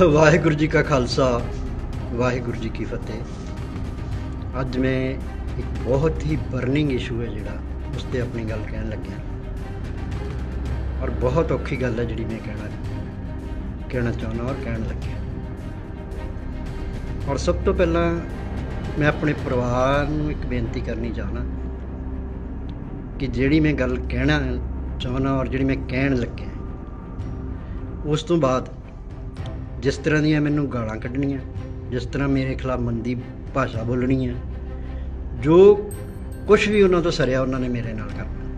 ਵਾਹਿਗੁਰੂ ਜੀ ਕਾ ਖਾਲਸਾ, ਵਾਹਿਗੁਰੂ ਜੀ ਕੀ ਫਤਿਹ। ਅੱਜ ਮੈਂ ਇੱਕ ਬਹੁਤ ਹੀ ਬਰਨਿੰਗ ਇਸ਼ੂ ਹੈ ਜਿਹੜਾ ਉਸ ਤੇ ਆਪਣੀ ਗੱਲ ਕਹਿਣ ਲੱਗਿਆ। ਔਰ ਬਹੁਤ ਔਖੀ ਗੱਲ ਹੈ ਜਿਹੜੀ ਮੈਂ ਕਹਿਣਾ ਕਹਿਣਾ ਚਾਹੁੰਦਾ ਔਰ ਕਹਿਣ ਲੱਗਿਆ। ਔਰ ਸਭ ਤੋਂ ਪਹਿਲਾਂ ਮੈਂ ਆਪਣੇ ਪਰਿਵਾਰ ਨੂੰ ਇੱਕ ਬੇਨਤੀ ਕਰਨੀ ਚਾਹਣਾ ਕਿ ਜਿਹੜੀ ਮੈਂ ਗੱਲ ਕਹਿਣਾ ਚਾਹੁੰਦਾ ਔਰ ਜਿਹੜੀ ਮੈਂ ਕਹਿਣ ਲੱਗਿਆ, ਉਸ ਤੋਂ ਬਾਅਦ ਜਿਸ ਤਰ੍ਹਾਂ ਦੀਆਂ ਮੈਨੂੰ ਗਾਲਾਂ ਕੱਢਣੀਆਂ, ਜਿਸ ਤਰ੍ਹਾਂ ਮੇਰੇ ਖਿਲਾਫ ਮੰਦੀ ਭਾਸ਼ਾ ਬੋਲਣੀ ਹੈ ਜੋ ਕੁਝ ਵੀ ਉਹਨਾਂ ਤੋਂ ਸਰਿਆ ਉਹਨਾਂ ਨੇ ਮੇਰੇ ਨਾਲ ਕਰਨਾ।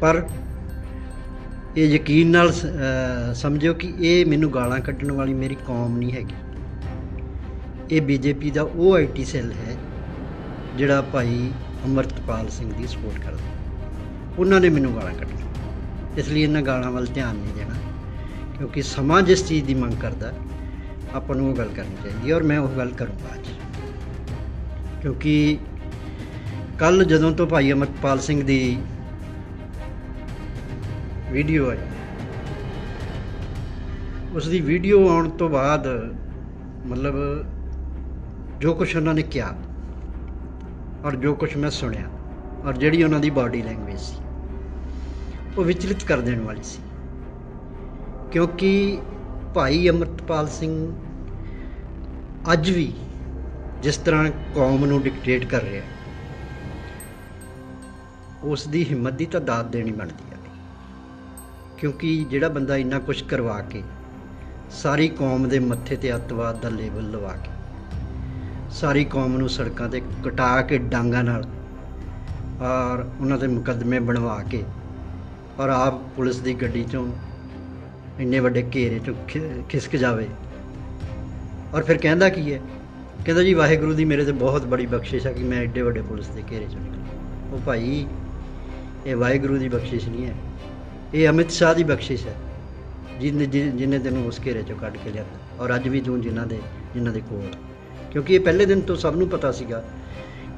ਪਰ ਇਹ ਯਕੀਨ ਨਾਲ ਸ- ਸਮਝਿਓ ਕਿ ਇਹ ਮੈਨੂੰ ਗਾਲਾਂ ਕੱਢਣ ਵਾਲੀ ਮੇਰੀ ਕੌਮ ਨਹੀਂ ਹੈਗੀ। ਇਹ ਬੀਜੇਪੀ ਦਾ ਉਹ ਆਈਟੀ ਸੈੱਲ ਹੈ, ਜਿਹੜਾ ਭਾਈ ਅਮਰਤਪਾਲ ਸਿੰਘ ਦੀ ਸਪੋਰਟ ਕਰਦਾ। ਉਹਨਾਂ ਨੇ ਮੈਨੂੰ ਗਾਲਾਂ ਕੱਢੀਆਂ। ਇਸ ਲਈ ਇਹਨਾਂ ਗਾਲਾਂ ਵੱਲ ਧਿਆਨ ਨਹੀਂ ਦੇਣਾ। ਕਿਉਂਕਿ ਸਮਾਂ ਜਿਸ ਚੀਜ਼ ਦੀ ਮੰਗ ਕਰਦਾ, ਆਪਾਂ ਨੂੰ ਉਹ ਗੱਲ ਕਰਨੀ ਚਾਹੀਦੀ ਹੈ ਔਰ ਮੈਂ ਉਹ ਗੱਲ ਕਰੂੰਗਾ ਅੱਜ। ਕਿਉਂਕਿ ਕੱਲ ਜਦੋਂ ਤੋਂ ਭਾਈ ਅਮਰਪਾਲ ਸਿੰਘ ਦੀ ਵੀਡੀਓ ਆਈ, ਉਸ ਦੀ ਵੀਡੀਓ ਆਉਣ ਤੋਂ ਬਾਅਦ ਮਤਲਬ ਜੋ ਕੁਝ ਉਹਨਾਂ ਨੇ ਕਿਹਾ ਔਰ ਜੋ ਕੁਝ ਮੈਂ ਸੁਣਿਆ ਔਰ ਜਿਹੜੀ ਉਹਨਾਂ ਦੀ ਬਾਡੀ ਲੈਂਗੁਏਜ ਸੀ, ਉਹ ਵਿਚਲਿਤ ਕਰ ਦੇਣ ਵਾਲੀ ਸੀ। ਕਿਉਂਕਿ ਭਾਈ ਅਮਰਤਪਾਲ ਸਿੰਘ ਅੱਜ ਵੀ ਜਿਸ ਤਰ੍ਹਾਂ ਕੌਮ ਨੂੰ ਡਿਕਟੇਟ ਕਰ ਰਿਹਾ ਉਸ ਦੀ ਹਿੰਮਤ ਦੀ ਤਾਂ ਦਾਤ ਦੇਣੀ ਬਣਦੀ ਹੈ ਕਿਉਂਕਿ ਜਿਹੜਾ ਬੰਦਾ ਇੰਨਾ ਕੁਝ ਕਰਵਾ ਕੇ, ਸਾਰੀ ਕੌਮ ਦੇ ਮੱਥੇ ਤੇ ਅੱਤਵਾਦ ਦਾ ਲੇਬਲ ਲਵਾ ਕੇ, ਸਾਰੀ ਕੌਮ ਨੂੰ ਸੜਕਾਂ ਤੇ ਕਟਾ ਕੇ ਡਾਂਗਾਂ ਨਾਲ ਔਰ ਉਹਨਾਂ ਦੇ ਮੁਕੱਦਮੇ ਬਣਵਾ ਕੇ ਔਰ ਆਪ ਪੁਲਿਸ ਦੀ ਗੱਡੀ ਚੋਂ ਇੰਨੇ ਵੱਡੇ ਘੇਰੇ ਚੋਂ ਖਿ- ਖਿਸਕ ਜਾਵੇ। ਔਰ ਫਿਰ ਕਹਿੰਦਾ ਕੀ ਹੈ? ਕਹਿੰਦਾ ਜੀ, ਵਾਹਿਗੁਰੂ ਦੀ ਮੇਰੇ ਤੇ ਬਹੁਤ ਬੜੀ ਬਖਸ਼ਿਸ਼ ਹੈ ਕਿ ਮੈਂ ਐਡੇ ਵੱਡੇ ਪੁਲਿਸ ਦੇ ਘੇਰੇ ਚੋਂ ਨਿਕਲਿਆ। ਉਹ ਭਾਈ, ਇਹ ਵਾਹਿਗੁਰੂ ਦੀ ਬਖਸ਼ਿਸ਼ ਨਹੀਂ ਹੈ। ਇਹ ਅਮਿਤ ਸ਼ਾਹ ਦੀ ਬਖਸ਼ਿਸ਼ ਹੈ। ਜਿਹਨੇ ਜਿ- ਜਿਹਨੇ ਤੈਨੂੰ ਉਸ ਘੇਰੇ ਚੋਂ ਕੱਢ ਕੇ ਲਿਆ। ਔਰ ਅੱਜ ਵੀ ਤੂੰ ਜਿਨ੍ਹਾਂ ਦੇ ਜਿਨ੍ਹਾਂ ਦੇ ਕੋਲ ਕਿਉਂਕਿ ਇਹ ਪਹਿਲੇ ਦਿਨ ਤੋਂ ਸਭ ਨੂੰ ਪਤਾ ਸੀਗਾ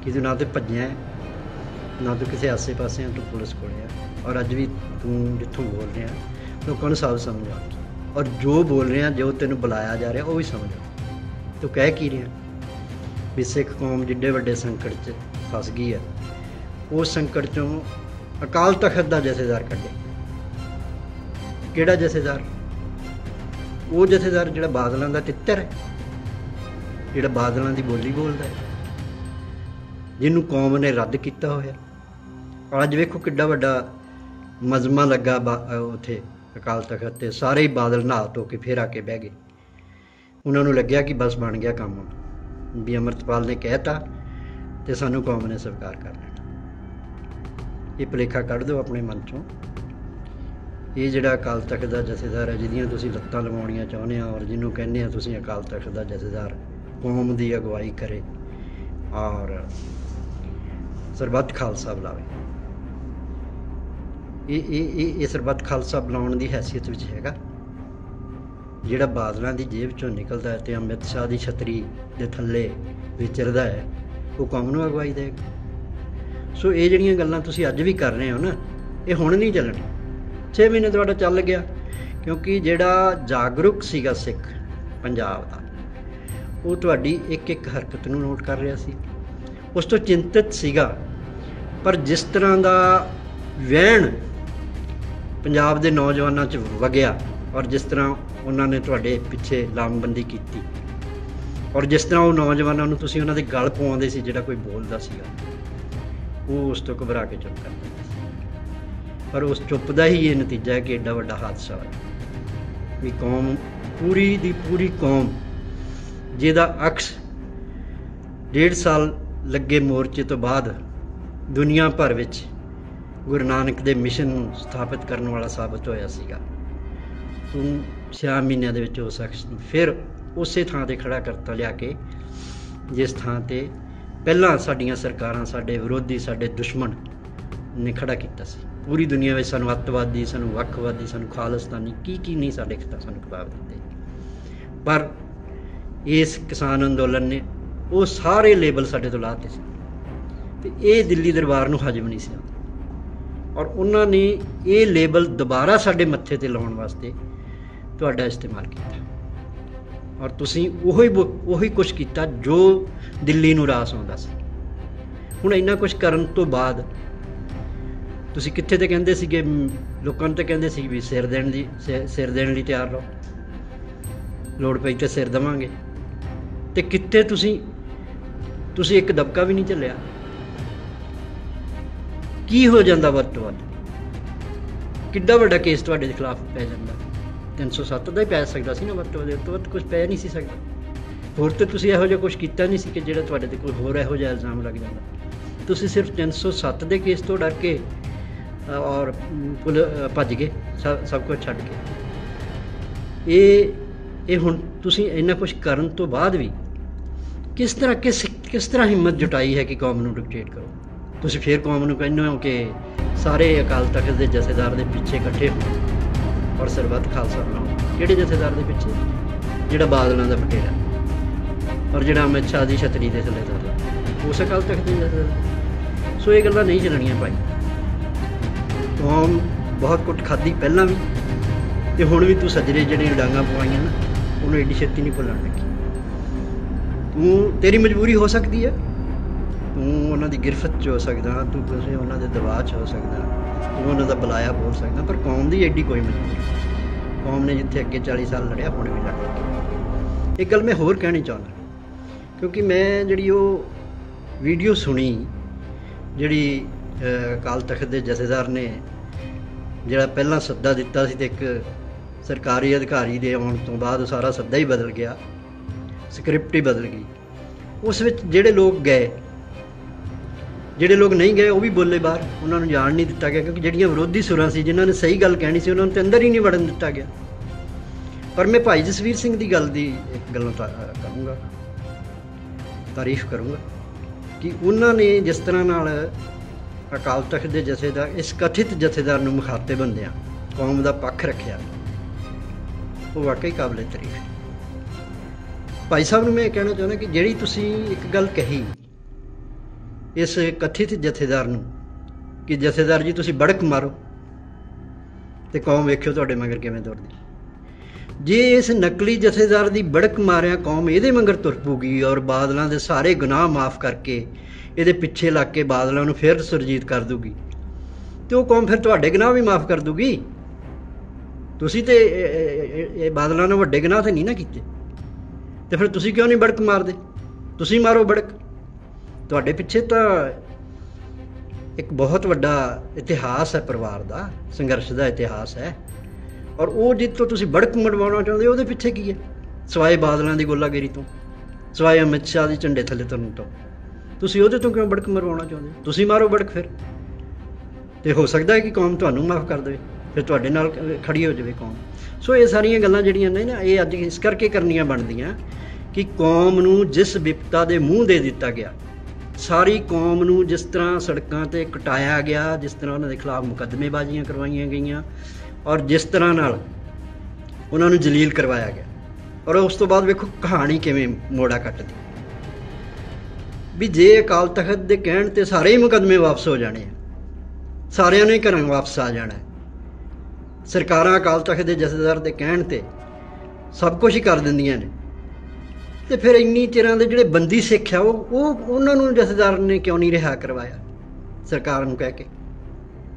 ਕਿ ਤੂੰ ਨਾ ਤੇ ਭੱਜਿਆ ਨਾ ਤੂੰ ਕਿਸੇ ਆਸੇ-ਪਾਸੇ ਤੂੰ ਪੁਲਿਸ ਕੋਲ ਆ। ਔਰ ਅੱਜ ਵੀ ਤੂੰ ਜਿੱਥੋਂ ਬੋਲ ਰਿਹਾ ਲੋਕਾਂ ਨੂੰ ਸਭ ਸਮਝ। ਆ ਔਰ ਜੋ ਬੋਲ ਰਿਹਾ, ਜੋ ਤੈਨੂੰ ਬੁਲਾਇਆ ਜਾ ਰਿਹਾ, ਉਹ ਵੀ ਸਮਝ। ਆ ਤੂੰ ਕਹਿ ਕੀ ਰਿਹਾ? ਵੀ ਸਿੱਖ ਕੌਮ ਜਿੱਡੇ ਵੱਡੇ ਸੰਕਟ 'ਚ ਫਸ ਗਈ ਹੈ, ਉਸ ਸੰਕਟ 'ਚੋਂ ਅਕਾਲ ਤਖਤ ਦਾ ਜਥੇਦਾਰ ਕੱਢੇ ਕਿਹੜਾ ਜਥੇਦਾਰ? ਉਹ ਜਥੇਦਾਰ ਜਿਹੜਾ ਬਾਦਲਾਂ ਦਾ ਤਿੱਤਰ ਹੈ, ਜਿਹੜਾ ਬਾਦਲਾਂ ਦੀ ਬੋਲੀ ਬੋਲਦਾ ਹੈ, ਜਿਹਨੂੰ ਕੌਮ ਨੇ ਰੱਦ ਕੀਤਾ ਹੋਇਆ। ਔਰ ਅੱਜ ਵੇਖੋ ਕਿੱਡਾ ਵੱਡਾ ਮਜ਼ਮਾ ਲੱਗਾ ਬਾ- ਉੱਥੇ। ਅਕਾਲ ਤਖਤ ਤੇ ਸਾਰੇ ਹੀ ਬਾਦਲ ਨਹਾ ਧੋ ਕੇ ਫੇਰ ਆ ਕੇ ਬਹਿ ਗਏ। ਉਹਨਾਂ ਨੂੰ ਲੱਗਿਆ ਕਿ ਬਸ ਬਣ ਗਿਆ ਕੰਮ। ਹੁਣ ਵੀ ਅਮਰਤਪਾਲ ਨੇ ਕਹਿਤਾ ਤੇ ਸਾਨੂੰ ਕੌਮ ਨੇ ਸਵੀਕਾਰ ਕਰ ਲੈਣਾ। ਇਹ ਭੁਲੇਖਾ ਕੱਢ ਦਿਓ ਆਪਣੇ ਮਨ ਚੋਂ। ਇਹ ਜਿਹੜਾ ਅਕਾਲ ਤਖਤ ਦਾ ਜਥੇਦਾਰ ਹੈ, ਜਿਹਦੀਆਂ ਤੁਸੀਂ ਲੱਤਾਂ ਲਵਾਉਣੀਆਂ ਚਾਹੁੰਦੇ ਆ ਔਰ ਜਿਹਨੂੰ ਕਹਿੰਦੇ ਆ ਤੁਸੀਂ ਅਕਾਲ ਤਖਤ ਦਾ ਜਥੇਦਾਰ, ਕੌਮ ਦੀ ਅਗਵਾਈ ਕਰੇ ਔਰ ਸਰਬੱਤ ਖਾਲਸਾ ਬੁਲਾਵੇ। ਇਹ ਇਹ ਇਹ ਇਹ ਸਰਬੱਤ ਖਾਲਸਾ ਬੁਲਾਉਣ ਦੀ ਹੈਸੀਅਤ ਵਿੱਚ ਹੈਗਾ। ਜਿਹੜਾ ਬਾਦਲਾਂ ਦੀ ਜੇਬ ਚੋਂ ਨਿਕਲਦਾ ਹੈ ਤੇ ਅੰਮ੍ਰਿਤ ਸ਼ਾਹ ਦੀ ਛਤਰੀ ਦੇ ਥੱਲੇ ਵਿਚਰਦਾ ਹੈ, ਉਹ ਕੌਮ ਨੂੰ ਅਗਵਾਈ ਦੇਗਾ ਸੋ ਇਹ ਜਿਹੜੀਆਂ ਗੱਲਾਂ ਤੁਸੀਂ ਅੱਜ ਵੀ ਕਰ ਰਹੇ ਹੋ ਨਾ, ਇਹ ਹੁਣ ਨਹੀਂ ਚੱਲਣੀ। 6 ਮਹੀਨੇ ਤੁਹਾਡਾ ਚੱਲ ਗਿਆ, ਕਿਉਂਕਿ ਜਿਹੜਾ ਜਾਗਰੂਕ ਸੀਗਾ ਸਿੱਖ ਪੰਜਾਬ ਦਾ, ਉਹ ਤੁਹਾਡੀ ਇੱਕ ਇੱਕ ਹਰਕਤ ਨੂੰ ਨੋਟ ਕਰ ਰਿਹਾ ਸੀ। ਉਸ ਤੋਂ ਚਿੰਤਤ ਸੀਗਾ, ਪਰ ਜਿਸ ਤਰ੍ਹਾਂ ਦਾ ਵਹਿਣ ਪੰਜਾਬ ਦੇ ਨੌਜਵਾਨਾਂ 'ਚ ਵਗਿਆ ਔਰ ਜਿਸ ਤਰ੍ਹਾਂ ਉਹਨਾਂ ਨੇ ਤੁਹਾਡੇ ਪਿੱਛੇ ਲਾਮਬੰਦੀ ਕੀਤੀ। ਔਰ ਜਿਸ ਤਰ੍ਹਾਂ ਉਹ ਨੌਜਵਾਨਾਂ ਨੂੰ ਤੁਸੀਂ ਉਹਨਾਂ ਦੇ ਗਲ ਪਵਾਉਂਦੇ ਸੀ, ਜਿਹੜਾ ਕੋਈ ਬੋਲਦਾ ਸੀਗਾ, ਉਹ ਉਸ ਤੋਂ ਘਬਰਾ ਕੇ ਚੁੱਪ ਕਰ ਜਾਂਦਾ ਸੀ। ਪਰ ਉਸ ਚੁੱਪ ਦਾ ਹੀ ਇਹ ਨਤੀਜਾ ਹੈ ਕਿ ਐਡਾ ਵੱਡਾ ਹਾਦਸਾ ਹੋਇਆ। ਵੀ ਕੌਮ, ਪੂਰੀ ਦੀ ਪੂਰੀ ਕੌਮ, ਜਿਹਦਾ ਅਕਸ ਡੇਢ ਸਾਲ ਲੱਗੇ ਮੋਰਚੇ ਤੋਂ ਬਾਅਦ ਦੁਨੀਆ ਭਰ ਵਿੱਚ ਗੁਰੂ ਨਾਨਕ ਦੇ ਮਿਸ਼ਨ ਨੂੰ ਸਥਾਪਿਤ ਕਰਨ ਵਾਲਾ ਸਾਬਤ ਹੋਇਆ ਸੀਗਾ। ਤੂੰ 6 ਮਹੀਨਿਆਂ ਦੇ ਵਿੱਚ ਉਸ ਸ਼ਖਸ ਨੂੰ ਫਿਰ ਉਸੇ ਥਾਂ ਤੇ ਖੜਾ ਕਰਤਾ ਲਿਆ ਕੇ, ਜਿਸ ਥਾਂ ਤੇ ਪਹਿਲਾਂ ਸਾਡੀਆਂ ਸਰਕਾਰਾਂ, ਸਾਡੇ ਵਿਰੋਧੀ, ਸਾਡੇ ਦੁਸ਼ਮਣ ਨੇ ਖੜਾ ਕੀਤਾ ਸੀ। ਪੂਰੀ ਦੁਨੀਆ ਵਿੱਚ ਸਾਨੂੰ ਅੱਤਵਾਦੀ, ਸਾਨੂੰ ਵੱਖਵਾਦੀ, ਸਾਨੂੰ ਖਾਲਿਸਤਾਨੀ ਕੀ ਕੀ ਨਹੀਂ ਸਾਡੇ ਖਿਤਾ ਸਾਨੂੰ ਖਿਤਾਬ ਦਿੱਤੇ। ਪਰ ਇਸ ਕਿਸਾਨ ਅੰਦੋਲਨ ਨੇ ਉਹ ਸਾਰੇ ਲੇਬਲ ਸਾਡੇ ਤੋਂ ਲਾਤੇ ਸੀ। ਤੇ ਇਹ ਦਿੱਲੀ ਦਰਬਾਰ ਨੂੰ ਹਜਮ ਨਹੀਂ ਸੀ ਆਉਂਦਾ। ਔਰ ਉਹਨਾਂ ਨੇ ਇਹ ਲੇਬਲ ਦੁਬਾਰਾ ਸਾਡੇ ਮੱਥੇ ਤੇ ਲਾਉਣ ਵਾਸਤੇ ਤੁਹਾਡਾ ਇਸਤੇਮਾਲ ਕੀਤਾ। ਔਰ ਤੁਸੀਂ ਉਹੀ ਬ- ਉਹੀ ਕੁਝ ਕੀਤਾ ਜੋ ਦਿੱਲੀ ਨੂੰ ਰਾਸ ਆਉਂਦਾ ਸੀ। ਹੁਣ ਇੰਨਾ ਕੁਝ ਕਰਨ ਤੋਂ ਬਾਅਦ ਤੁਸੀਂ ਕਿੱਥੇ ਤੇ ਕਹਿੰਦੇ ਸੀਗੇ ਲੋਕਾਂ ਨੂੰ ਤੇ ਕਹਿੰਦੇ ਸੀ ਵੀ ਸਿਰ ਦੇਣ ਦੀ, ਸਿ- ਸਿਰ ਦੇਣ ਲਈ ਤਿਆਰ ਰਹੋ। ਲੋੜ ਪਈ ਤੇ ਸਿਰ ਦਵਾਂਗੇ। ਤੇ ਕਿੱਥੇ ਤੁਸੀਂ ਤੁਸੀਂ ਇੱਕ ਦਬਕਾ ਵੀ ਨਹੀਂ ਝੱਲਿਆ ਕੀ ਹੋ ਜਾਂਦਾ ਵੱਧ ਤੋਂ ਵੱਧ? ਕਿੱਡਾ ਵੱਡਾ ਕੇਸ ਤੁਹਾਡੇ ਦੇ ਖਿਲਾਫ ਪੈ ਜਾਂਦਾ? 307 ਦਾ ਹੀ ਪੈ ਸਕਦਾ ਸੀ ਨਾ ਵੱਧ ਤੋਂ ਵੱਧ ਤੋਂ ਵੱਧ ਕੁਝ ਪੈ ਨਹੀਂ ਸੀ ਸਕਦਾ। ਹੋਰ ਤੇ ਤੁਸੀਂ ਇਹੋ ਜਿਹਾ ਕੁਝ ਕੀਤਾ ਨਹੀਂ ਸੀ ਕਿ ਜਿਹੜਾ ਤੁਹਾਡੇ ਤੇ ਕੋਈ ਹੋਰ ਇਹੋ ਜਿਹਾ ਇਲਜ਼ਾਮ ਲੱਗ ਜਾਂਦਾ। ਤੁਸੀਂ ਸਿਰਫ 307 ਦੇ ਕੇਸ ਤੋਂ ਡਰ ਕੇ ਔਰ ਪੁਲ ਭੱਜ ਗਏ, ਸਭ ਸਭ ਕੁਝ ਛੱਡ ਕੇ। ਇਹ ਇਹ ਹੁਣ ਤੁਸੀਂ ਇੰਨਾ ਕੁਝ ਕਰਨ ਤੋਂ ਬਾਅਦ ਵੀ ਕਿਸ ਤਰ੍ਹਾਂ, ਕਿਸ ਕਿਸ ਤਰ੍ਹਾਂ ਹਿੰਮਤ ਜੁਟਾਈ ਹੈ ਕਿ ਕੌਮ ਨੂੰ ਡਿਕਟੇਟ ਕਰੋ? ਤੁਸੀਂ ਫੇਰ ਕੌਮ ਨੂੰ ਕਹਿੰਦੇ ਹੋ ਕਿ ਸਾਰੇ ਅਕਾਲ ਤਖਤ ਦੇ ਜਥੇਦਾਰ ਦੇ ਪਿੱਛੇ ਇਕੱਠੇ ਹੋ ਔਰ ਸਰਬੱਤ ਖਾਲਸਾ ਬਣਾਓ। ਕਿਹੜੇ ਜਥੇਦਾਰ ਦੇ ਪਿੱਛੇ? ਜਿਹੜਾ ਬਾਦਲਾਂ ਦਾ ਬਟੇਰਾ। ਔਰ ਜਿਹੜਾ ਅਮਿਤ ਸ਼ਾਹ ਦੀ ਛਤਰੀ ਦੇ ਥੱਲੇ ਦਾ। ਉਸ ਅਕਾਲ ਤਖਤ ਦੇ ਜਥੇਦਾਰ ਸੋ ਇਹ ਗੱਲਾਂ ਨਹੀਂ ਚੱਲਣੀਆਂ ਭਾਈ। ਕੌਮ ਬਹੁਤ ਕੁੱਟ ਖਾਦੀ ਪਹਿਲਾਂ ਵੀ। ਤੇ ਹੁਣ ਵੀ ਤੂੰ ਸੱਜਰੇ ਜਿਹੜੇ ਡਾਂਗਾ ਪਵਾਈਆਂ ਨਾ, ਉਹਨੂੰ ਐਡੀ ਛੇਤੀ ਨਹੀਂ ਭੁੱਲਣ ਲੱਗੀ। ਤੂੰ ਤੇਰੀ ਮਜਬੂਰੀ ਹੋ ਸਕਦੀ ਹੈ। ਤੂੰ ਉਹਨਾਂ ਦੀ ਗਿਰਫਤ 'ਚ ਹੋ ਸਕਦਾ, ਤੂੰ ਤੁਸੀਂ ਉਹਨਾਂ ਦੇ ਦਬਾਅ 'ਚ ਹੋ ਸਕਦਾ, ਤੂੰ ਉਹਨਾਂ ਦਾ ਬੁਲਾਇਆ ਬੋਲ ਸਕਦਾ, ਪਰ ਕੌਮ ਦੀ ਐਡੀ ਕੋਈ ਮਜਬੂਰੀ ਕੌਮ ਨੇ ਜਿੱਥੇ ਅੱਗੇ 40 ਸਾਲ ਲੜਿਆ, ਹੁਣ ਵੀ ਲੜੇਗੀ ਇੱਕ ਗੱਲ ਮੈਂ ਹੋਰ ਕਹਿਣੀ ਚਾਹੁੰਦਾ, ਕਿਉਂਕਿ ਮੈਂ ਜਿਹੜੀ ਉਹ ਵੀਡੀਓ ਸੁਣੀ, ਜਿਹੜੀ ਅਕਾਲ ਤਖਤ ਦੇ ਜਥੇਦਾਰ ਨੇ, ਜਿਹੜਾ ਪਹਿਲਾਂ ਸੱਦਾ ਦਿੱਤਾ ਸੀ ਤੇ ਇੱਕ ਸਰਕਾਰੀ ਅਧਿਕਾਰੀ ਦੇ ਆਉਣ ਤੋਂ ਬਾਅਦ ਉਹ ਸਾਰਾ ਸੱਦਾ ਹੀ ਬਦਲ ਗਿਆ, ਸਕ੍ਰਿਪਟ ਹੀ ਬਦਲ ਗਈ। ਉਸ ਵਿੱਚ ਜਿਹੜੇ ਲੋਕ ਗਏ ਜਿਹੜੇ ਲੋਕ ਨਹੀਂ ਗਏ, ਉਹ ਵੀ ਬੋਲੇ ਬਾਹਰ। ਉਹਨਾਂ ਨੂੰ ਜਾਣ ਨਹੀਂ ਦਿੱਤਾ ਗਿਆ, ਕਿਉਂਕਿ ਜਿਹੜੀਆਂ ਵਿਰੋਧੀ ਸੁਰਾਂ ਸੀ, ਜਿਨ੍ਹਾਂ ਨੇ ਸਹੀ ਗੱਲ ਕਹਿਣੀ ਸੀ, ਉਹਨਾਂ ਨੂੰ ਤੇ ਅੰਦਰ ਹੀ ਨਹੀਂ ਵੜਨ ਦਿੱਤਾ ਗਿਆ। ਪਰ ਮੈਂ ਭਾਈ ਜਸਵੀਰ ਸਿੰਘ ਦੀ ਗੱਲ ਦੀ ਇੱਕ ਗੱਲੋਂ ਤਾਂ ਕਰੂੰਗਾ। ਤਾਰੀਫ ਕਰੂੰਗਾ ਕਿ ਉਹਨਾਂ ਨੇ ਜਿਸ ਤਰ੍ਹਾਂ ਨਾਲ ਅਕਾਲ ਤਖਤ ਦੇ ਜਥੇਦਾਰ, ਇਸ ਕਥਿਤ ਜਥੇਦਾਰ ਨੂੰ ਮੁਖਾਤਿਬ ਬੰਦਿਆਂ ਕੌਮ ਦਾ ਪੱਖ ਰੱਖਿਆ। ਉਹ ਵਾਕਈ ਕਾਬਲੇ ਤਾਰੀਫ। ਭਾਈ ਸਾਹਿਬ ਨੂੰ ਮੈਂ ਇਹ ਕਹਿਣਾ ਚਾਹੁੰਦਾ ਕਿ ਜਿਹੜੀ ਤੁਸੀਂ ਇੱਕ ਗੱਲ ਕਹੀ ਇਸ ਕਥਿਤ ਜਥੇਦਾਰ ਨੂੰ ਕਿ ਜਥੇਦਾਰ ਜੀ, ਤੁਸੀਂ ਬੜਕ ਮਾਰੋ ਤੇ ਕੌਮ ਵੇਖਿਓ ਤੁਹਾਡੇ ਮਗਰ ਕਿਵੇਂ ਦੌੜਦੀ। ਜੇ ਇਸ ਨਕਲੀ ਜਥੇਦਾਰ ਦੀ ਬੜਕ ਮਾਰਿਆ, ਕੌਮ ਇਹਦੇ ਮਗਰ ਤੁਰ ਪੂਗੀ ਔਰ ਬਾਦਲਾਂ ਦੇ ਸਾਰੇ ਗੁਨਾਹ ਮਾਫ ਕਰਕੇ ਇਹਦੇ ਪਿੱਛੇ ਲੱਗ ਕੇ ਬਾਦਲਾਂ ਨੂੰ ਫਿਰ ਸੁਰਜੀਤ ਕਰ ਦੂਗੀ ਤੇ ਉਹ ਕੌਮ ਫਿਰ ਤੁਹਾਡੇ ਗੁਨਾਹ ਵੀ ਮਾਫ ਕਰ ਦੂਗੀ ਤੁਸੀਂ ਤੇ ਇਹ- ਬਾਦਲਾਂ ਨੂੰ ਵੱਡੇ ਗੁਨਾਹ ਤੇ ਨਹੀਂ ਨਾ ਕੀਤੇ। ਤੇ ਫਿਰ ਤੁਸੀਂ ਕਿਉਂ ਨਹੀਂ ਬੜਕ ਮਾਰਦੇ? ਤੁਸੀਂ ਮਾਰੋ ਬੜਕ। ਤੁਹਾਡੇ ਪਿੱਛੇ ਤਾਂ ਇੱਕ ਬਹੁਤ ਵੱਡਾ ਇਤਿਹਾਸ ਹੈ ਪਰਿਵਾਰ ਦਾ, ਸੰਘਰਸ਼ ਦਾ ਇਤਿਹਾਸ ਹੈ। ਔਰ ਉਹ ਜਿੱਤੋਂ ਤੁਸੀਂ ਬੜਕ ਮੜਵਾਉਣਾ ਚਾਹੁੰਦੇ ਹੋ, ਉਹਦੇ ਪਿੱਛੇ ਕੀ ਹੈ? ਸਵਾਏ ਬਾਦਲਾਂ ਦੀ ਗੋਲਾਗੇਰੀ ਤੋਂ, ਸਵਾਏ ਅਮਿਤ ਸ਼ਾਹ ਦੀ ਝੰਡੇ ਥੱਲੇ ਤੁਰਨ ਤੋਂ। ਤੁਸੀਂ ਉਹਦੇ ਤੋਂ ਕਿਉਂ ਬੜਕ ਮਰਵਾਉਣਾ ਚਾਹੁੰਦੇ ਤੁਸੀਂ ਮਾਰੋ ਬੜਕ ਫਿਰ। ਤੇ ਹੋ ਸਕਦਾ ਹੈ ਕਿ ਕੌਮ ਤੁਹਾਨੂੰ ਮਾਫ ਕਰ ਦੇਵੇ, ਫਿਰ ਤੁਹਾਡੇ ਨਾਲ ਖੜੀ ਹੋ ਜਾਵੇ ਕੌਮ। ਸੋ ਇਹ ਸਾਰੀਆਂ ਗੱਲਾਂ ਜਿਹੜੀਆਂ ਨੇ ਨਾ, ਇਹ ਅੱਜ ਇਸ ਕਰਕੇ ਕਰਨੀਆਂ ਬਣਦੀਆਂ ਕਿ ਕੌਮ ਨੂੰ ਜਿਸ ਵਿਪਤਾ ਦੇ ਮੂੰਹ ਦੇ ਦਿੱਤਾ ਗਿਆ ਸਾਰੀ ਕੌਮ ਨੂੰ ਜਿਸ ਤਰ੍ਹਾਂ ਸੜਕਾਂ ਤੇ ਕਟਾਇਆ ਗਿਆ, ਜਿਸ ਤਰ੍ਹਾਂ ਉਹਨਾਂ ਦੇ ਖਿਲਾਫ ਮੁਕੱਦਮੇਬਾਜ਼ੀਆਂ ਕਰਵਾਈਆਂ ਗਈਆਂ ਔਰ ਜਿਸ ਤਰ੍ਹਾਂ ਨਾਲ ਉਹਨਾਂ ਨੂੰ ਜਲੀਲ ਕਰਵਾਇਆ ਗਿਆ। ਔਰ ਉਸ ਤੋਂ ਬਾਅਦ ਵੇਖੋ ਕਹਾਣੀ ਕਿਵੇਂ ਮੋੜਾ ਕੱਟਦੀ। ਵੀ ਜੇ ਅਕਾਲ ਤਖਤ ਦੇ ਕਹਿਣ ਤੇ ਸਾਰੇ ਹੀ ਮੁਕੱਦਮੇ ਵਾਪਸ ਹੋ ਜਾਣੇ ਆ, ਸਾਰਿਆਂ ਨੇ ਘਰਾਂ ਵਾਪਸ ਆ ਜਾਣਾ ਸਰਕਾਰਾਂ ਅਕਾਲ ਤਖਤ ਦੇ ਜਥੇਦਾਰ ਦੇ ਕਹਿਣ ਤੇ ਸਭ ਕੁਝ ਹੀ ਕਰ ਦਿੰਦੀਆਂ ਨੇ। ਤੇ ਫਿਰ ਇੰਨੀ ਚਿਰਾਂ ਦੇ ਜਿਹੜੇ ਬੰਦੀ ਸਿੱਖ ਆ, ਉਹ ਉਹ ਉਹਨਾਂ ਨੂੰ ਜਥੇਦਾਰ ਨੇ ਕਿਉਂ ਨਹੀਂ ਰਿਹਾ ਕਰਵਾਇਆ? ਸਰਕਾਰ ਨੂੰ ਕਹਿ ਕੇ।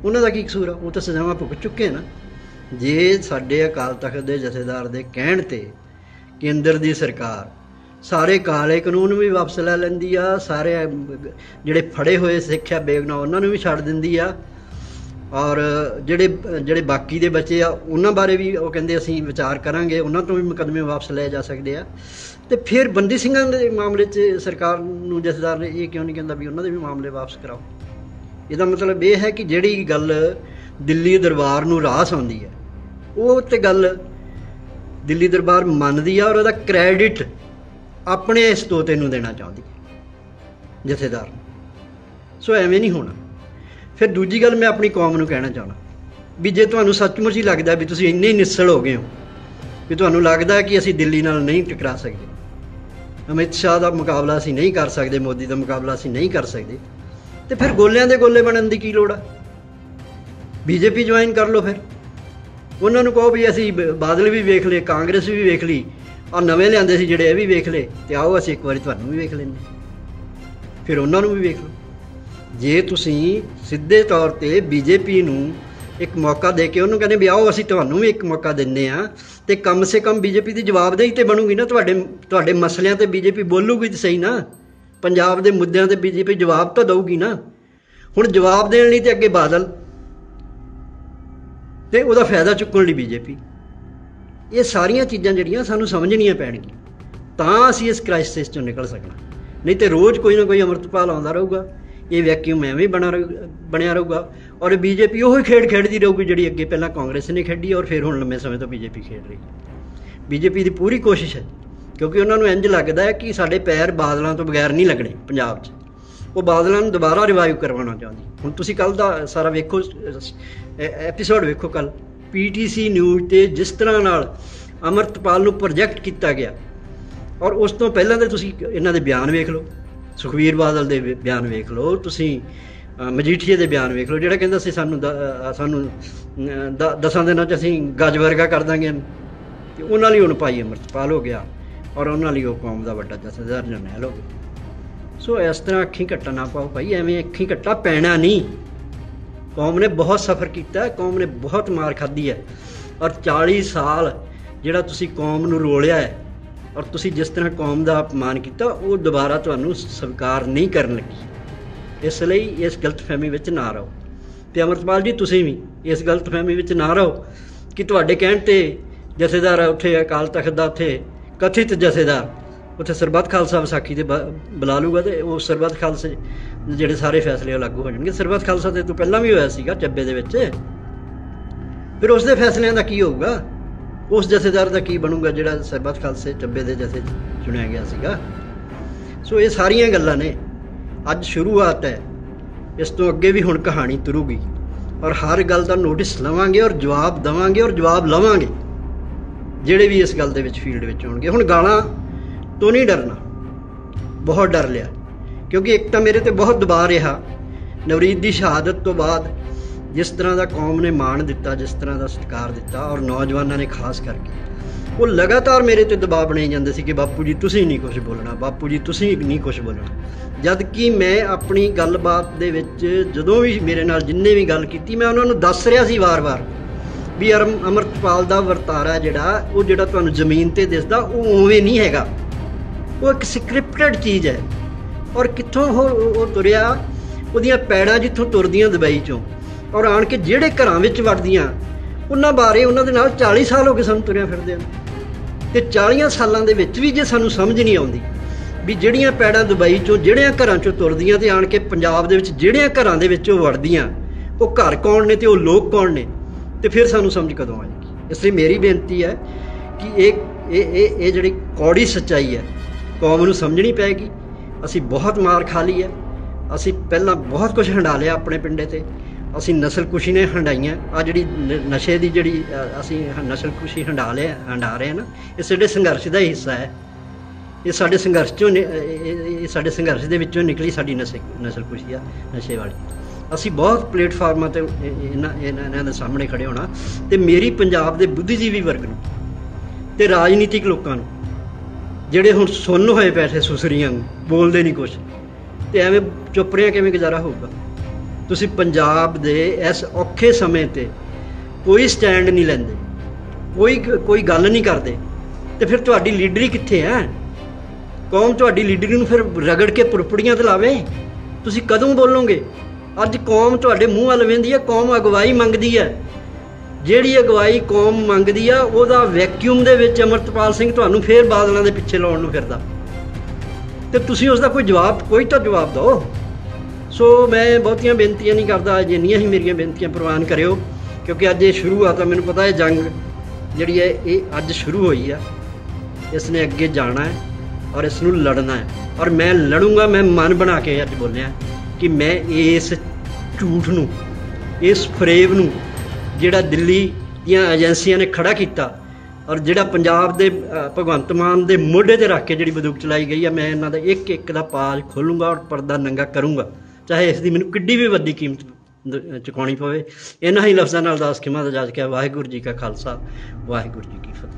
ਉਹਨਾਂ ਦਾ ਕੀ ਕਸੂਰ ਆ? ਉਹ ਤਾਂ ਸਜ਼ਾਵਾਂ ਭੁਗਤ ਚੁੱਕੇ ਨਾ। ਜੇ ਸਾਡੇ ਅਕਾਲ ਤਖਤ ਦੇ ਜਥੇਦਾਰ ਦੇ ਕਹਿਣ ਤੇ ਕੇਂਦਰ ਦੀ ਸਰਕਾਰ ਸਾਰੇ ਕਾਲੇ ਕਾਨੂੰਨ ਵੀ ਵਾਪਸ ਲੈ ਲੈਂਦੀ ਆ, ਸਾਰੇ ਜਿਹੜੇ ਫੜੇ ਹੋਏ ਸਿੱਖ ਆ ਬੇਗਨਾ ਉਹਨਾਂ ਨੂੰ ਵੀ ਛੱਡ ਦਿੰਦੀ ਆ ਔਰ ਜਿਹੜੇ ਜਿਹੜੇ ਬਾਕੀ ਦੇ ਬੱਚੇ ਆ, ਉਹਨਾਂ ਬਾਰੇ ਵੀ ਉਹ ਕਹਿੰਦੇ ਅਸੀਂ ਵਿਚਾਰ ਕਰਾਂਗੇ, ਉਹਨਾਂ ਤੋਂ ਵੀ ਮੁਕੱਦਮੇ ਵਾਪਸ ਲਏ ਜਾ ਸਕਦੇ ਆ। ਤੇ ਫਿਰ ਬੰਦੀ ਸਿੰਘਾਂ ਦੇ ਮਾਮਲੇ 'ਚ ਸਰਕਾਰ ਨੂੰ ਜਥੇਦਾਰ ਨੇ ਇਹ ਕਿਉਂ ਨਹੀਂ ਕਹਿੰਦਾ ਵੀ ਉਹਨਾਂ ਦੇ ਵੀ ਮਾਮਲੇ ਵਾਪਸ ਕਰਾਓ? ਇਹਦਾ ਮਤਲਬ ਇਹ ਹੈ ਕਿ ਜਿਹੜੀ ਗੱਲ ਦਿੱਲੀ ਦਰਬਾਰ ਨੂੰ ਰਾਸ ਆਉਂਦੀ ਹੈ, ਉਹ ਤੇ ਗੱਲ ਦਿੱਲੀ ਦਰਬਾਰ ਮੰਨਦੀ ਆ ਔਰ ਉਹਦਾ ਕ੍ਰੈਡਿਟ ਆਪਣੇ ਇਸ ਤੋਤੇ ਨੂੰ ਦੇਣਾ ਚਾਹੁੰਦੀ ਹੈ, ਜਥੇਦਾਰ ਸੋ ਐਵੇਂ ਨਹੀਂ ਹੋਣਾ। ਫਿਰ ਦੂਜੀ ਗੱਲ ਮੈਂ ਆਪਣੀ ਕੌਮ ਨੂੰ ਕਹਿਣਾ ਚਾਹਣਾ ਵੀ ਜੇ ਤੁਹਾਨੂੰ ਸੱਚਮੁੱਚ ਹੀ ਲੱਗਦਾ ਵੀ ਤੁਸੀਂ ਇੰਨੇ ਹੀ ਨਿਸਲ ਹੋ ਗਏ ਹੋ, ਵੀ ਤੁਹਾਨੂੰ ਲੱਗਦਾ ਕਿ ਅਸੀਂ ਦਿੱਲੀ ਨਾਲ ਨਹੀਂ ਟਕਰਾ ਸਕਦੇ, ਅਮਿਤ ਸ਼ਾਹ ਦਾ ਮੁਕਾਬਲਾ ਅਸੀਂ ਨਹੀਂ ਕਰ ਸਕਦੇ, ਮੋਦੀ ਦਾ ਮੁਕਾਬਲਾ ਅਸੀਂ ਨਹੀਂ ਕਰ ਸਕਦੇ, ਤੇ ਫਿਰ ਗੋਲਿਆਂ ਦੇ ਗੋਲੇ ਬਣਨ ਦੀ ਕੀ ਲੋੜ ਆ? ਬੀਜੇਪੀ ਜੁਆਇਨ ਕਰ ਲਓ ਫਿਰ। ਉਹਨਾਂ ਨੂੰ ਕਹੋ ਵੀ ਅਸੀਂ ਬਾਦਲ ਵੀ ਵੇਖ ਲਏ, ਕਾਂਗਰਸ ਵੀ ਵੇਖ ਲਈ ਆ ਨਵੇਂ ਲਿਆਂਦੇ ਸੀ ਜਿਹੜੇ ਇਹ ਵੀ ਵੇਖ ਲਏ, ਤੇ ਆਓ ਅਸੀਂ ਇੱਕ ਵਾਰੀ ਤੁਹਾਨੂੰ ਵੀ ਵੇਖ ਲੈਂਦੇ। ਫਿਰ ਉਹਨਾਂ ਨੂੰ ਵੀ ਵੇਖ ਲਓ। ਜੇ ਤੁਸੀਂ ਸਿੱਧੇ ਤੌਰ ਤੇ ਬੀਜੇਪੀ ਨੂੰ ਇੱਕ ਮੌਕਾ ਦੇ ਕੇ ਉਹਨੂੰ ਕਹਿੰਦੇ ਵੀ ਆਓ ਅਸੀਂ ਤੁਹਾਨੂੰ ਵੀ ਇੱਕ ਮੌਕਾ ਦਿੰਨੇ ਆ ਤੇ ਕਮ ਸੇ ਕਮ ਬੀਜੇਪੀ ਦੀ ਜਵਾਬਦੇਹੀ ਤੇ ਬਣੂਗੀ ਨਾ, ਤੁਹਾਡੇ ਤੁਹਾਡੇ ਮਸਲਿਆਂ ਤੇ ਬੀਜੇਪੀ ਬੋਲੂਗੀ ਤੇ ਸਹੀ ਨਾ? ਪੰਜਾਬ ਦੇ ਮੁੱਦਿਆਂ ਤੇ ਬੀਜੇਪੀ ਜਵਾਬ ਤਾਂ ਦਊਗੀ ਨਾ? ਹੁਣ ਜਵਾਬ ਦੇਣ ਲਈ ਤੇ ਅੱਗੇ ਬਾਦਲ। ਤੇ ਉਹਦਾ ਫਾਇਦਾ ਚੁੱਕਣ ਲਈ ਬੀਜੇਪੀ ਇਹ ਸਾਰੀਆਂ ਚੀਜ਼ਾਂ ਜਿਹੜੀਆਂ ਸਾਨੂੰ ਸਮਝਣੀਆਂ ਪੈਣਗੀਆਂ। ਤਾਂ ਅਸੀਂ ਇਸ ਕ੍ਰਾਈਸਿਸ ਚੋਂ ਨਿਕਲ ਸਕਣਾ। ਨਹੀਂ ਤੇ ਰੋਜ਼ ਕੋਈ ਨਾ ਕੋਈ ਅਮਰਤਪਾਲ ਆਉਂਦਾ ਰਹੂਗਾ। ਇਹ ਵੈਕਿਊਮ ਐਵੇਂ ਬਣਾ ਬਣਿਆ ਰਹੂਗਾ। ਔਰ ਬੀਜੇਪੀ ਉਹੀ ਖੇਡ ਖੇਡਦੀ ਰਹੂਗੀ ਜਿਹੜੀ ਅੱਗੇ ਪਹਿਲਾਂ ਕਾਂਗਰਸ ਨੇ ਖੇਡੀ ਔਰ ਫਿਰ ਹੁਣ ਲੰਮੇ ਸਮੇਂ ਤੋਂ ਬੀਜੇਪੀ ਖੇਡ ਰਹੀ। ਹੈ ਬੀਜੇਪੀ ਦੀ ਪੂਰੀ ਕੋਸ਼ਿਸ਼ ਹੈ, ਕਿਉਂਕਿ ਉਹਨਾਂ ਨੂੰ ਇੰਜ ਲੱਗਦਾ ਹੈ ਕਿ ਸਾਡੇ ਪੈਰ ਬਾਦਲਾਂ ਤੋਂ ਬਗੈਰ ਨਹੀਂ ਲੱਗਣੇ ਪੰਜਾਬ 'ਚ। ਉਹ ਬਾਦਲਾਂ ਨੂੰ ਦੁਬਾਰਾ ਰਿਵਾਈਵ ਕਰਵਾਉਣਾ ਚਾਹੁੰਦੀ ਹੁਣ ਤੁਸੀਂ ਕੱਲ ਦਾ ਸਾਰਾ ਵੇਖੋ ਐਪੀਸੋਡ ਵੇਖੋ ਕੱਲ ਪੀਟੀਸੀ ਨਿਊਜ਼ ਤੇ ਜਿਸ ਤਰ੍ਹਾਂ ਨਾਲ ਅਮਰਤਪਾਲ ਨੂੰ ਪ੍ਰੋਜੈਕਟ ਕੀਤਾ ਗਿਆ। ਔਰ ਉਸ ਤੋਂ ਪਹਿਲਾਂ ਦੇ ਤੁਸੀਂ ਇਹਨਾਂ ਦੇ ਬਿਆਨ ਵੇਖ ਲਓ। ਸੁਖਵੀਰ ਬਾਦਲ ਦੇ ਬਿਆਨ ਵੇਖ ਲਓ, ਤੁਸੀਂ ਮਜੀਠੀਏ ਦੇ ਬਿਆਨ ਵੇਖ ਲਓ, ਜਿਹੜਾ ਕਹਿੰਦਾ ਸੀ ਸਾਨੂੰ ਸਾਨੂੰ ਦਸਾਂ ਦਿਨਾਂ ਚ ਅਸੀਂ ਗੱਜ ਵਰਗਾ ਕਰ ਦਾਂਗੇ। ਤੇ ਉਹਨਾਂ ਲਈ ਹੁਣ ਭਾਈ ਅਮਰਤਪਾਲ ਹੋ ਗਿਆ ਔਰ ਉਹਨਾਂ ਲਈ ਉਹ ਕੌਮ ਦਾ ਵੱਡਾ ਜਥੇਦਾਰ ਜਰਨੈਲ ਹੋ ਗਿਆ। ਸੋ ਇਸ ਤਰ੍ਹਾਂ ਅੱਖੀਂ ਘੱਟਾ ਨਾ ਪਾਓ ਭਾਈ, ਐਵੇਂ ਅੱਖੀਂ ਘੱਟਾ ਪੈਣਾ ਨਹੀਂ। ਕੌਮ ਨੇ ਬਹੁਤ ਸਫ਼ਰ ਕੀਤਾ ਹੈ ਕੌਮ ਨੇ ਬਹੁਤ ਮਾਰ ਖਾਧੀ ਹੈ। ਔਰ 40 ਸਾਲ ਜਿਹੜਾ ਤੁਸੀਂ ਕੌਮ ਨੂੰ ਰੋਲਿਆ ਹੈ ਔਰ ਤੁਸੀਂ ਜਿਸ ਤਰ੍ਹਾਂ ਕੌਮ ਦਾ ਅਪਮਾਨ ਕੀਤਾ, ਉਹ ਦੁਬਾਰਾ ਤੁਹਾਨੂੰ ਸਵੀਕਾਰ ਨਹੀਂ ਕਰਨ ਲੱਗੀ। ਇਸ ਲਈ ਇਸ ਗਲਤਫਹਿਮੀ ਵਿੱਚ ਨਾ ਰਹੋ। ਤੇ ਅਮਰਤਪਾਲ ਜੀ, ਤੁਸੀਂ ਵੀ ਇਸ ਗਲਤਫਹਿਮੀ ਵਿੱਚ ਨਾ ਰਹੋ ਕਿ ਤੁਹਾਡੇ ਕਹਿਣ ਤੇ ਜਥੇਦਾਰ ਉੱਥੇ, ਅਕਾਲ ਤਖਤ ਦਾ ਉੱਥੇ, ਕਥਿਤ ਜਥੇਦਾਰ, ਉੱਥੇ ਸਰਬੱਤ ਖਾਲਸਾ ਵਿਸਾਖੀ ਤੇ ਬੁਲਾ ਲੂਗਾ ਤੇ ਉਹ ਸਰਬੱਤ ਖਾਲਸੇ ਜਿਹੜੇ ਸਾਰੇ ਫੈਸਲੇ ਉਹ ਲਾਗੂ ਹੋ ਜਾਣਗੇ। ਸਰਬੱਤ ਖਾਲਸਾ ਤੇ ਤੋਂ ਪਹਿਲਾਂ ਵੀ ਹੋਇਆ ਸੀਗਾ ਚੱਬੇ ਦੇ ਵਿੱਚ। ਫਿਰ ਉਸ ਦੇ ਫੈਸਲਿਆਂ ਦਾ ਕੀ ਹੋਊਗਾ? ਉਸ ਜਥੇਦਾਰ ਦਾ ਕੀ ਬਣੂਗਾ ਜਿਹੜਾ ਸਰਬੱਤ ਖਾਲਸੇ ਚੱਬੇ ਦੇ ਜਥੇ ਚੁਣਿਆ ਗਿਆ ਸੀਗਾ? ਸੋ ਇਹ ਸਾਰੀਆਂ ਗੱਲਾਂ ਨੇ। ਅੱਜ ਸ਼ੁਰੂਆਤ ਹੈ। ਇਸ ਤੋਂ ਅੱਗੇ ਵੀ ਹੁਣ ਕਹਾਣੀ ਤੁਰੂਗੀ। ਔਰ ਹਰ ਗੱਲ ਦਾ ਨੋਟਿਸ ਲਵਾਂਗੇ ਔਰ ਜਵਾਬ ਦਵਾਂਗੇ ਔਰ ਜਵਾਬ ਲਵਾਂਗੇ। ਜਿਹੜੇ ਵੀ ਇਸ ਗੱਲ ਦੇ ਵਿੱਚ ਫੀਲਡ ਵਿੱਚ ਹੋਣਗੇ ਹੁਣ ਗਾਲਾਂ ਤੋਂ ਨਹੀਂ ਡਰਨਾ। ਬਹੁਤ ਡਰ ਲਿਆ। ਕਿਉਂਕਿ ਇੱਕ ਤਾਂ ਮੇਰੇ ਤੇ ਬਹੁਤ ਦਬਾਅ ਰਿਹਾ। ਨਵਰੀਤ ਦੀ ਸ਼ਹਾਦਤ ਤੋਂ ਬਾਅਦ ਜਿਸ ਤਰ੍ਹਾਂ ਦਾ ਕੌਮ ਨੇ ਮਾਣ ਦਿੱਤਾ, ਜਿਸ ਤਰ੍ਹਾਂ ਦਾ ਸਤਿਕਾਰ ਦਿੱਤਾ ਔਰ ਨੌਜਵਾਨਾਂ ਨੇ ਖਾਸ ਕਰਕੇ। ਉਹ ਲਗਾਤਾਰ ਮੇਰੇ ਤੇ ਦਬਾਅ ਬਣਾਈ ਜਾਂਦੇ ਸੀ ਕਿ ਬਾਪੂ ਜੀ, ਤੁਸੀਂ ਨਹੀਂ ਕੁਝ ਬੋਲਣਾ, ਬਾਪੂ ਜੀ, ਤੁਸੀਂ ਨਹੀਂ ਕੁਝ ਬੋਲਣਾ। ਜਦ ਕਿ ਮੈਂ ਆਪਣੀ ਗੱਲਬਾਤ ਦੇ ਵਿੱਚ ਜਦੋਂ ਵੀ ਮੇਰੇ ਨਾਲ ਜਿੰਨੇ ਵੀ ਗੱਲ ਕੀਤੀ, ਮੈਂ ਉਹਨਾਂ ਨੂੰ ਦੱਸ ਰਿਹਾ ਸੀ ਵਾਰ-ਵਾਰ ਵੀ ਅਮਰਤਪਾਲ ਦਾ ਵਰਤਾਰਾ ਜਿਹੜਾ, ਉਹ ਜਿਹੜਾ ਤੁਹਾਨੂੰ ਜ਼ਮੀਨ ਤੇ ਦਿਸਦਾ, ਉਹ ਉਵੇਂ ਨਹੀਂ ਹੈਗਾ। ਉਹ ਇੱਕ ਸਕ੍ਰਿਪਟਡ ਚੀਜ਼ ਹੈ। ਔਰ ਕਿੱਥੋਂ ਉਹ ਤੁਰਿਆ, ਉਹਦੀਆਂ ਪੈੜਾਂ ਜਿੱਥੋਂ ਤੁਰਦੀਆਂ ਦੁਬਈ ਚੋਂ। ਔਰ ਆਣ ਕੇ ਜਿਹੜੇ ਘਰਾਂ ਵਿੱਚ ਵੜਦੀਆਂ, ਉਹਨਾਂ ਬਾਰੇ ਉਹਨਾਂ ਦੇ ਨਾਲ 40 ਸਾਲ ਹੋ ਗਏ ਸਾਨੂੰ ਤੁਰਿਆ ਫਿਰਦੇ ਆ ਤੇ 40 ਸਾਲਾਂ ਦੇ ਵਿੱਚ ਵੀ ਜੇ ਸਾਨੂੰ ਸਮਝ ਨਹੀਂ ਆਉਂਦੀ ਵੀ ਜਿਹੜੀਆਂ ਪੈੜਾਂ ਦੁਬਈ ਚੋਂ, ਜਿਹੜਿਆਂ ਘਰਾਂ ਚੋਂ ਤੁਰਦੀਆਂ ਤੇ ਆਣ ਕੇ ਪੰਜਾਬ ਦੇ ਵਿੱਚ ਜਿਹੜਿਆਂ ਘਰਾਂ ਦੇ ਵਿੱਚ ਉਹ ਵੜਦੀਆਂ, ਉਹ ਘਰ ਕੌਣ ਨੇ ਤੇ ਉਹ ਲੋਕ ਕੌਣ ਨੇ, ਤੇ ਫਿਰ ਸਾਨੂੰ ਸਮਝ ਕਦੋਂ ਆਏਗੀ? ਇਸ ਲਈ ਮੇਰੀ ਬੇਨਤੀ ਹੈ ਕਿ ਇਹ ਇਹ ਇਹ ਜਿਹੜੀ ਕੌੜੀ ਸੱਚਾਈ ਹੈ, ਕੌਮ ਨੂੰ ਸਮਝਣੀ ਪੈਗੀ। ਅਸੀਂ ਬਹੁਤ ਮਾਰ ਖਾ ਲਈ ਹੈ। ਅਸੀਂ ਪਹਿਲਾਂ ਬਹੁਤ ਕੁਝ ਹੰਡਾ ਲਿਆ ਆਪਣੇ ਪਿੰਡੇ ਤੇ। ਅਸੀਂ ਨਸਲਕੁਸ਼ੀ ਨੇ ਹੰਡਾਈਆਂ। ਆ ਜਿਹੜੀ ਨਸ਼ੇ ਦੀ ਜਿਹੜੀ ਅਸੀਂ ਨਸਲ ਕੁਸ਼ੀ ਹੰਡਾ ਲਿਆ, ਹੰਡਾ ਰਹੇ ਨਾ, ਇਹ ਸਾਡੇ ਸੰਘਰਸ਼ ਦਾ ਹੀ ਹਿੱਸਾ ਹੈ। ਇਹ ਸਾਡੇ ਸੰਘਰਸ਼ ਚੋਂ ਇਹ ਸਾਡੇ ਸੰਘਰਸ਼ ਦੇ ਵਿੱਚੋਂ ਨਿਕਲੀ ਸਾਡੀ ਨਸਲ ਨਸਲ ਆ, ਨਸ਼ੇ ਵਾਲੀ। ਅਸੀਂ ਬਹੁਤ ਪਲੇਟਫਾਰਮਾਂ ਤੇ ਇਹਨਾਂ ਇਹਨਾਂ ਦੇ ਸਾਹਮਣੇ ਖੜੇ ਹੋਣਾ, ਤੇ ਮੇਰੀ ਪੰਜਾਬ ਦੇ ਬੁੱਧੀਜੀਵੀ ਵਰਗ ਨੂੰ ਤੇ ਰਾਜਨੀਤਿਕ ਲੋਕਾਂ ਨੂੰ, ਜਿਹੜੇ ਹੁਣ ਸੁੰਨ ਹੋਏ ਬੈਠੇ ਸੁਸਰੀਆਂ ਬੋਲਦੇ ਨਹੀਂ ਕੁਝ ਤੇ ਐਵੇਂ ਚੁੱਪ ਰਿਆਂ ਕਿਵੇਂ ਗੁਜ਼ਾਰਾ ਹੋਊਗਾ? ਤੁਸੀਂ ਪੰਜਾਬ ਦੇ ਇਸ ਔਖੇ ਸਮੇਂ ਤੇ ਕੋਈ ਸਟੈਂਡ ਨਹੀਂ ਲੈਂਦੇ, ਕੋਈ ਕੋਈ ਗੱਲ ਨਹੀਂ ਕਰਦੇ, ਤੇ ਫਿਰ ਤੁਹਾਡੀ ਲੀਡਰੀ ਕਿੱਥੇ ਹੈ ਕੌਮ ਤੁਹਾਡੀ ਲੀਡਰੀ ਨੂੰ ਫਿਰ ਰਗੜ ਕੇ ਪੁਰਪੜੀਆਂ ਤੇ ਲਾਵੇ? ਤੁਸੀਂ ਕਦੋਂ ਬੋਲੋਗੇ? ਅੱਜ ਕੌਮ ਤੁਹਾਡੇ ਮੂੰਹ ਵੱਲ ਵੇਂਦੀ ਹੈ ਕੌਮ ਅਗਵਾਈ ਮੰਗਦੀ ਹੈ ਜਿਹੜੀ ਅਗਵਾਈ ਕੌਮ ਮੰਗਦੀ ਆ, ਉਹਦਾ ਵੈਕਿਊਮ ਦੇ ਵਿੱਚ ਅਮਰਤਪਾਲ ਸਿੰਘ ਤੁਹਾਨੂੰ ਫੇਰ ਬਾਦਲਾਂ ਦੇ ਪਿੱਛੇ ਲਾਉਣ ਨੂੰ ਫਿਰਦਾ। ਤੇ ਤੁਸੀਂ ਉਸ ਦਾ ਕੋਈ ਜਵਾਬ, ਕੋਈ ਤਾਂ ਜਵਾਬ ਦਿਓ। ਸੋ ਮੈਂ ਬਹੁਤੀਆਂ ਬੇਨਤੀਆਂ ਨਹੀਂ ਕਰਦਾ, ਜਿੰਨੀਆਂ ਹੀ ਮੇਰੀਆਂ ਬੇਨਤੀਆਂ ਪ੍ਰਵਾਨ ਕਰਿਓ, ਕਿਉਂਕਿ ਅੱਜ ਇਹ ਸ਼ੁਰੂ ਆ ਤਾਂ ਮੈਨੂੰ ਪਤਾ ਹੈ ਜੰਗ ਜਿਹੜੀ ਹੈ, ਇਹ ਅੱਜ ਸ਼ੁਰੂ ਹੋਈ ਆ। ਇਸ ਨੇ ਅੱਗੇ ਜਾਣਾ ਹੈ ਔਰ ਇਸ ਨੂੰ ਲੜਨਾ ਹੈ। ਔਰ ਮੈਂ ਲੜੂੰਗਾ, ਮੈਂ ਮਨ ਬਣਾ ਕੇ ਅੱਜ ਬੋਲਿਆ ਕਿ ਮੈਂ ਇਸ ਝੂਠ ਨੂੰ, ਇਸ ਫਰੇਬ ਨੂੰ ਜਿਹੜਾ ਦਿੱਲੀ ਦੀਆਂ ਏਜੰਸੀਆਂ ਨੇ ਖੜਾ ਕੀਤਾ ਔਰ ਜਿਹੜਾ ਪੰਜਾਬ ਦੇ ਭਗਵੰਤ ਮਾਨ ਦੇ ਮੋਢੇ ਤੇ ਰੱਖ ਕੇ ਜਿਹੜੀ ਬੰਦੂਕ ਚਲਾਈ ਗਈ ਆ, ਮੈਂ ਇਹਨਾਂ ਦਾ ਇੱਕ ਇੱਕ ਦਾ ਪਾਜ ਖੋਲੂੰਗਾ ਔਰ ਪਰਦਾ ਨੰਗਾ ਕਰੂੰਗਾ। ਚਾਹੇ ਇਸ ਦੀ ਮੈਨੂੰ ਕਿੱਡੀ ਵੀ ਵੱਡੀ ਕੀਮਤ ਚੁਕਾਉਣੀ ਪਵੇ। ਇਹਨਾਂ ਹੀ ਲਫ਼ਜ਼ਾਂ ਨਾਲ ਦਾਸ ਖਿਮਾ ਦਾ ਜਾਜ ਕੇ ਵਾਹਿਗੁਰੂ ਜੀ ਕਾ ਖਾਲਸਾ, ਵਾਹਿਗੁਰੂ ਜੀ ਕੀ ਫਤਿਹ।